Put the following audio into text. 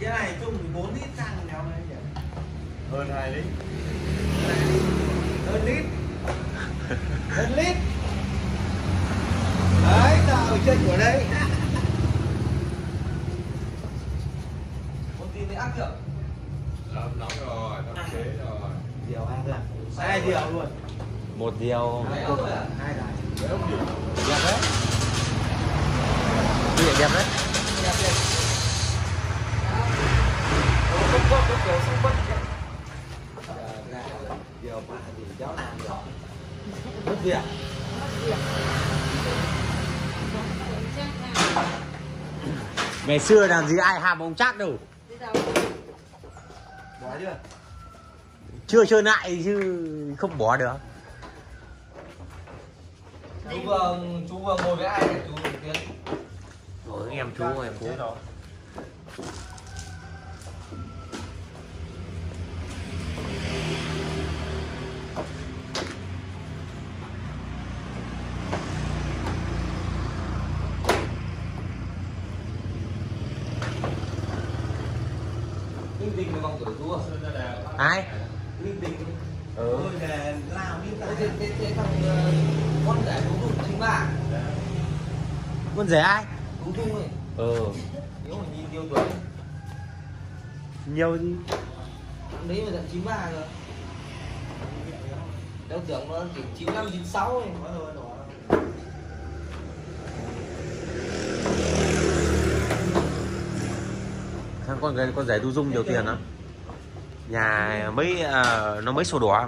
cái này chung thì 4 lít xăng nhau đấy nhỉ? Hơn 2 lít. Hơn lít. Hơn lít. Đấy tạo chân của đây. Một tin thì áp được. Nóng rồi nóng chế rồi. Điều ăn là hai điều luôn. Một điều. Đấy ốc rồi à? hai đài đẹp đấy. Cái đẹp đấy? Đẹp đẹp. Không có có kiểu không có. điều mà thì cháu làm được. Mất việc. Ngày xưa làm gì ai hàm ông chắc đâu bỏ chưa chưa chơi lại chứ không bỏ được Chú vừa chú vừa ngồi với ai? Chú Tiến. Rồi em chú em phú Linh Đình là vòng tuổi à? ai Linh Đình. ừ. tôi về lao đi Thế thế thế thế thằng ờ, con rể chú Dung chính ba. con rể ai Chú Dung ấy. ừ Nếu mà nhìn tiêu tuổi. nhiều gì Thằng đấy mà tận 93 rồi. Đâu tưởng nó kiểu 95 96 ấy. thằng con con rể tu dung nhiều tiền lắm. Nhà mấy à, nó mấy sổ đỏ.